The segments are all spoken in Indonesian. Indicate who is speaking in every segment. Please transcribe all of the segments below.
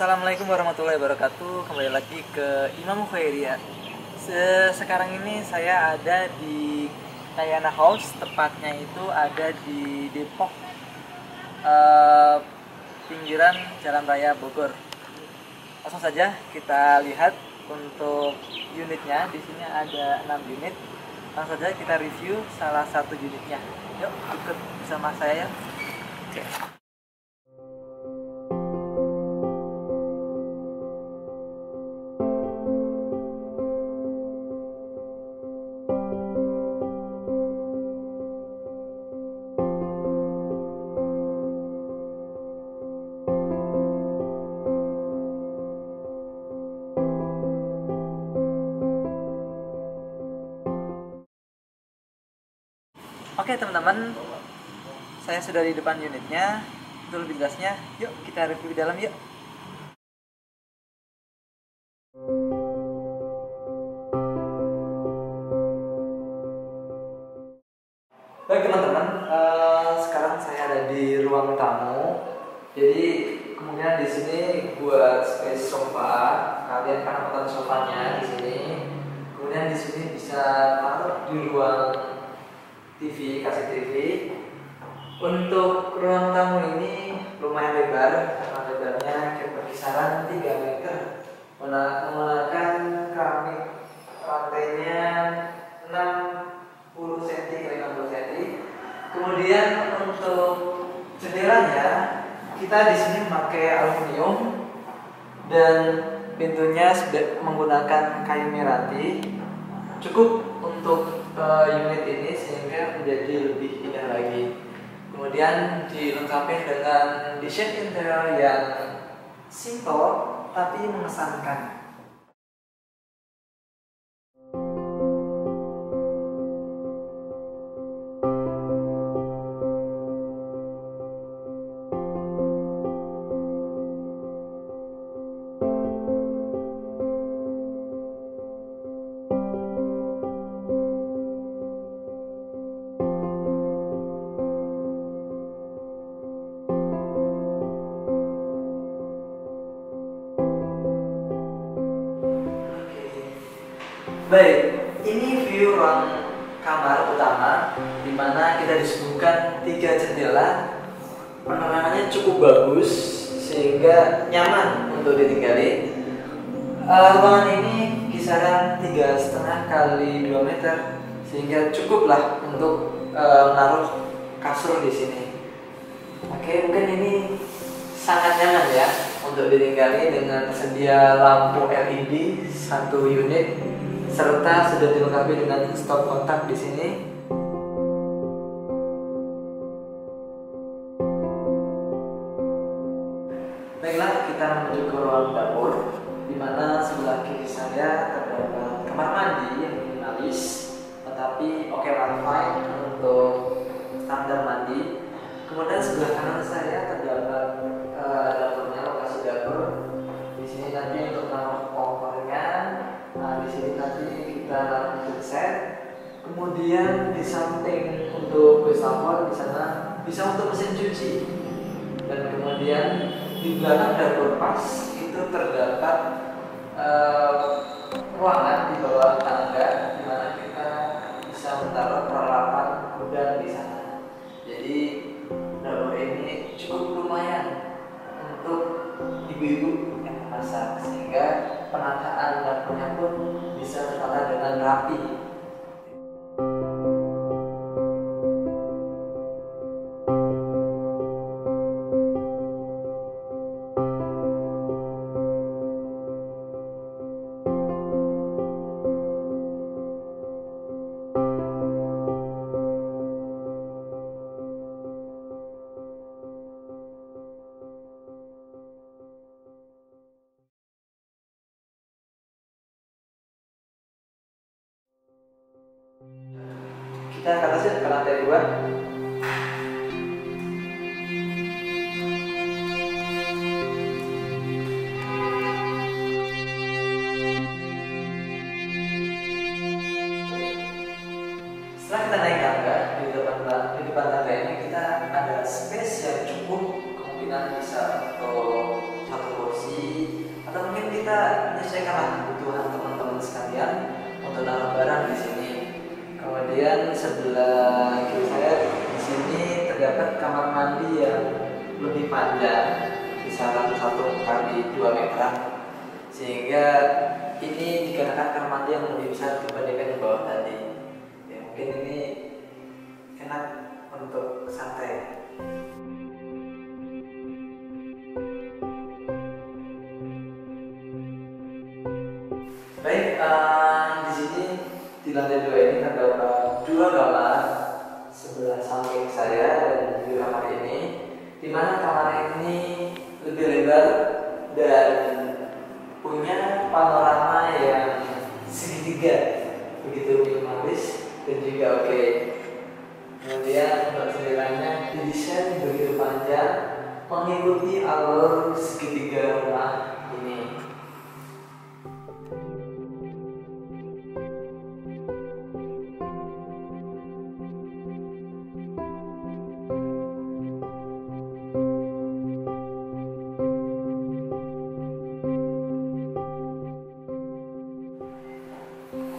Speaker 1: Assalamualaikum warahmatullahi wabarakatuh. Kembali lagi ke Imam Khairia. Se- Sekarang ini saya ada di Kayana House Tepatnya itu ada di Depok eh, Pinggiran Jalan Raya Bogor. Langsung saja kita lihat untuk unitnya. Di sini ada 6 unit. Langsung saja kita review salah satu unitnya. Yuk ikut bersama saya ya. Oke. Oke teman-teman, saya sudah di depan unitnya. Untuk lebih jelasnya, yuk kita review di dalam yuk. Baik teman-teman, eh, sekarang saya ada di ruang tamu. Jadi kemudian di sini buat space sofa. Kalian kan angkutan sofanya di sini. Kemudian di sini bisa taruh di ruang TV, kasih TV. Untuk ruang tamu ini lumayan lebar, karena lebarnya berkisaran 3 meter. Menggunakan keramik lantainya 60 cm kali 60 cm. Kemudian untuk jendelanya kita di sini memakai aluminium dan pintunya menggunakan kayu merati cukup untuk eh, unit ini sehingga menjadi lebih indah lagi. Kemudian dilengkapi dengan desain interior yang simple tapi mengesankan. Baik, ini view ruang kamar utama di mana kita disuguhkan tiga jendela. Penerangannya cukup bagus sehingga nyaman untuk ditinggali. Eh, ruangan ini kisaran tiga setengah kali 2 meter sehingga cukuplah untuk eh, menaruh kasur di sini. Oke, mungkin ini sangat nyaman ya untuk ditinggali dengan tersedia lampu LED satu unit serta sudah dilengkapi dengan stop kontak di sini. Baiklah, kita menuju ke ruang dapur di mana sebelah kiri saya terdapat kamar mandi yang minimalis tetapi oke lah fine untuk standar mandi. Kemudian sebelah kanan saya terdapat eh, dapurnya lokasi dapur. Di sini nanti untuk kompornya. Di sini nanti kita set. Kemudian di samping untuk wastafel di sana bisa untuk mesin cuci. Dan kemudian di belakang dapur pas itu terdapat eh, ruangan di bawah tangga di mana kita bisa menaruh peralatan gudang di sana. Jadi dapur ini cukup lumayan untuk ibu-ibu yang memasak sehingga penataan dapurnya pun bisa tertata dengan rapi. Kita ke atas ya, ke lantai dua. Setelah kita naik tangga di depan di depan tangga ini kita ada space yang cukup kemungkinan bisa untuk satu kursi kita menyesuaikan kebutuhan teman-teman sekalian untuk naruh barang di sini. Kemudian sebelah kiri saya di sini terdapat kamar mandi yang lebih panjang, kisaran satu kali dua meter, sehingga ini dikarenakan kamar mandi yang lebih besar dibandingkan di bawah tadi. Ya, mungkin ini enak untuk santai. Baik, uh, di sini di lantai dua ini terdapat dua kamar sebelah samping saya dan di kamar ini, di mana kamar ini lebih lebar dan punya panorama yang segitiga begitu minimalis dan juga oke. Okay. Kemudian untuk jendelanya didesain begitu panjang mengikuti alur segitiga rumah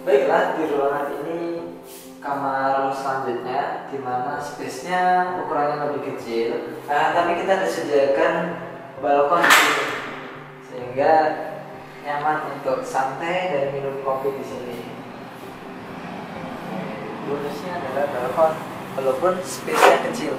Speaker 1: Baiklah, di ruangan ini kamar selanjutnya di mana space-nya ukurannya lebih kecil. Nah, tapi kita disediakan balkon di sini. Sehingga nyaman untuk santai dan minum kopi di sini. Bonusnya adalah balkon walaupun space-nya kecil.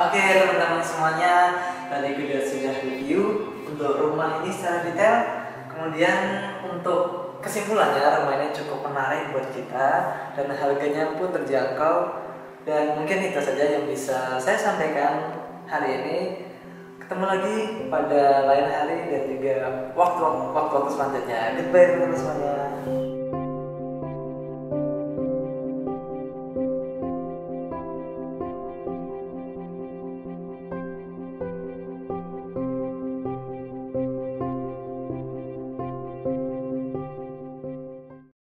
Speaker 1: Oke teman-teman semuanya, tadi kita sudah review untuk rumah ini secara detail. Kemudian untuk kesimpulannya rumah ini cukup menarik buat kita dan harganya pun terjangkau dan mungkin itu saja yang bisa saya sampaikan hari ini. Ketemu lagi pada lain hari dan juga waktu-waktu selanjutnya. Goodbye teman-teman semuanya.